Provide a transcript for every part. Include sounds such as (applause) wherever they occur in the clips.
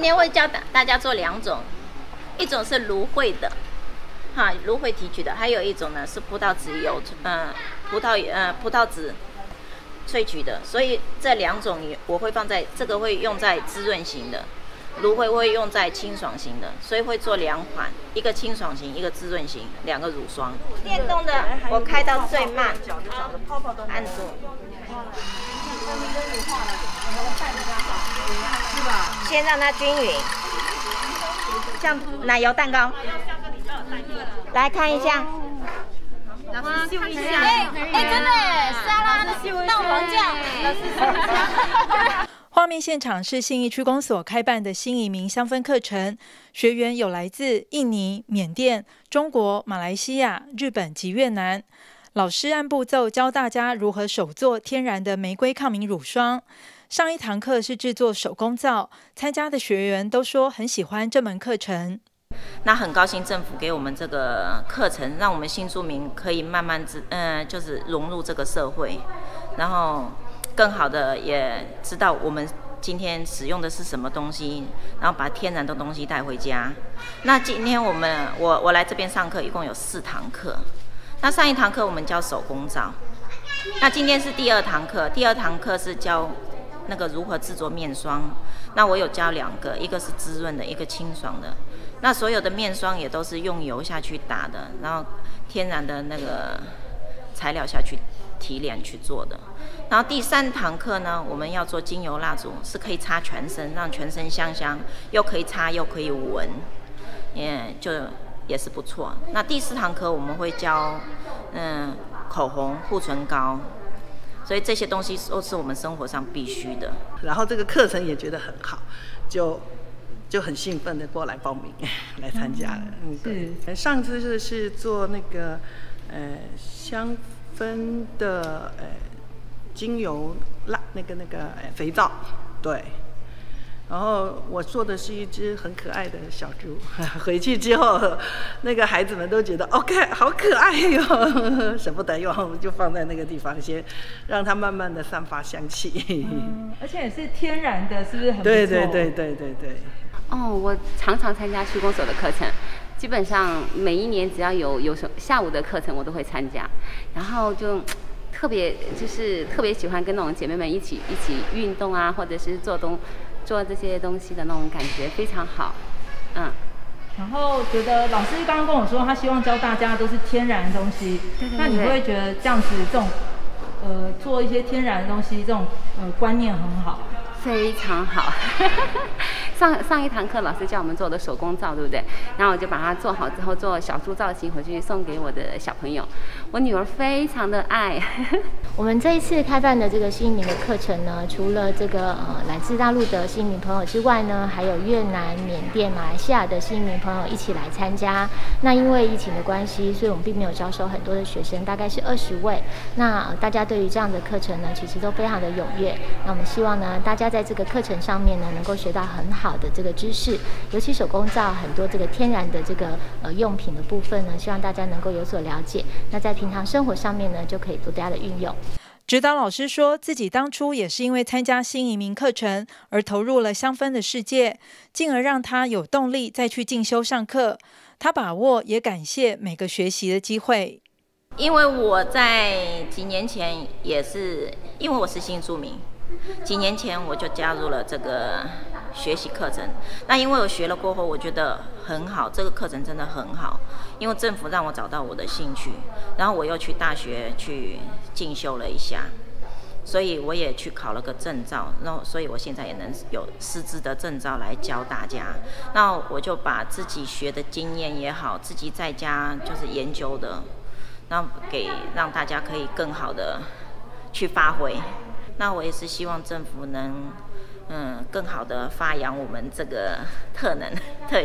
今天会教大大家做两种，一种是芦荟的，哈，芦荟提取的，还有一种呢是葡萄籽油，嗯，葡萄呃葡萄籽萃取的。所以这两种我会放在这个会用在滋润型的。芦荟会用在清爽型的，所以会做两款，一个清爽型，一个滋润型，两个乳霜。电动的我开到最慢，按住。先让它均匀，像奶油蛋糕。来看一下。老师秀一下。哎哎，真的，沙拉蛋黄酱。(laughs) 画面现场是信义区公所开办的新移民香氛课程，学员有来自印尼、缅甸、中国、马来西亚、日本及越南。老师按步骤教大家如何手做天然的玫瑰抗敏乳霜。上一堂课是制作手工皂，参加的学员都说很喜欢这门课程。那很高兴政府给我们这个课程，让我们新住民可以慢慢知，嗯，就是融入这个社会，然后。更好的也知道我们今天使用的是什么东西，然后把天然的东西带回家。那今天我们我我来这边上课，一共有四堂课。那上一堂课我们教手工皂，那今天是第二堂课，第二堂课是教那个如何制作面霜。那我有教两个，一个是滋润的，一个清爽的。那所有的面霜也都是用油下去打的，然后天然的那个材料下去提炼去做的。然后第三堂课呢，我们要做精油蜡烛，是可以擦全身，让全身香香，又可以擦又可以闻，也就也是不错。那第四堂课我们会教，嗯，口红、护唇膏，所以这些东西都是我们生活上必须的。然后这个课程也觉得很好，就就很兴奋的过来报名 (laughs) 来参加了。嗯，对。上次是是做那个呃香氛的呃。精油蜡那个那个肥皂，对，然后我做的是一只很可爱的小猪，(laughs) 回去之后，那个孩子们都觉得 OK，好可爱哟，(laughs) 舍不得用，就放在那个地方先，让它慢慢的散发香气。嗯，而且也是天然的，是不是很对对对对对对。哦，我常常参加区公所的课程，基本上每一年只要有有什下午的课程，我都会参加，然后就。特别就是特别喜欢跟那种姐妹们一起一起运动啊，或者是做东做这些东西的那种感觉非常好，嗯。然后觉得老师刚刚跟我说，他希望教大家都是天然的东西，那你会觉得这样子这种呃做一些天然的东西这种呃观念很好。非常好，(laughs) 上上一堂课老师教我们做的手工皂，对不对？然后我就把它做好之后，做小猪造型回去送给我的小朋友。我女儿非常的爱。(laughs) 我们这一次开办的这个新移民的课程呢，除了这个呃来自大陆的新移民朋友之外呢，还有越南、缅甸、马来西亚的新移民朋友一起来参加。那因为疫情的关系，所以我们并没有招收很多的学生，大概是二十位。那大家对于这样的课程呢，其实都非常的踊跃。那我们希望呢，大家。在这个课程上面呢，能够学到很好的这个知识，尤其手工皂很多这个天然的这个呃用品的部分呢，希望大家能够有所了解。那在平常生活上面呢，就可以多加的运用。指导老师说自己当初也是因为参加新移民课程而投入了香氛的世界，进而让他有动力再去进修上课。他把握也感谢每个学习的机会，因为我在几年前也是因为我是新住民。几年前我就加入了这个学习课程，那因为我学了过后，我觉得很好，这个课程真的很好，因为政府让我找到我的兴趣，然后我又去大学去进修了一下，所以我也去考了个证照，然后所以我现在也能有师资的证照来教大家，那我就把自己学的经验也好，自己在家就是研究的，然后给让大家可以更好的去发挥。那我也是希望政府能，嗯，更好的发扬我们这个特能 (laughs) 特，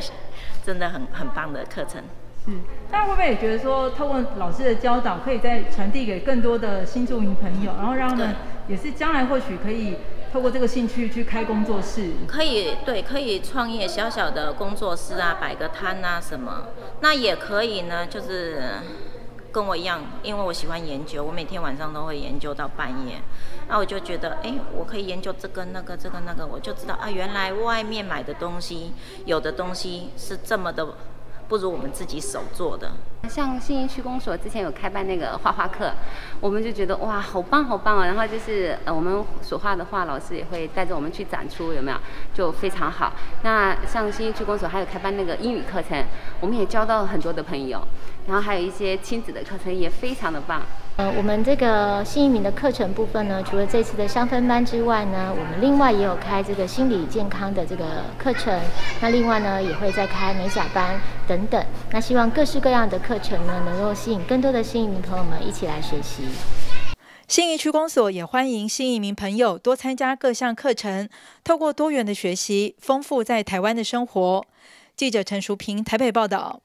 真的很很棒的课程。是，大家会不会也觉得说，透过老师的教导，可以再传递给更多的新住民朋友，然后让他们也是将来或许可以透过这个兴趣去开工作室？可以，对，可以创业小小的工作室啊，摆个摊啊什么。那也可以呢，就是跟我一样，因为我喜欢研究，我每天晚上都会研究到半夜。那我就觉得，哎，我可以研究这个那个这个那个，我就知道啊，原来外面买的东西，有的东西是这么的。不如我们自己手做的。像信义区公所之前有开办那个画画课，我们就觉得哇，好棒好棒哦。然后就是呃，我们所画的画，老师也会带着我们去展出，有没有？就非常好。那像信义区公所还有开办那个英语课程，我们也交到了很多的朋友。然后还有一些亲子的课程也非常的棒。呃，我们这个新移民的课程部分呢，除了这次的香氛班之外呢，我们另外也有开这个心理健康的这个课程。那另外呢，也会再开美甲班等等。那希望各式各样的课课程呢，能够吸引更多的新移民朋友们一起来学习。新移区公所也欢迎新移民朋友多参加各项课程，透过多元的学习，丰富在台湾的生活。记者陈淑平台北报道。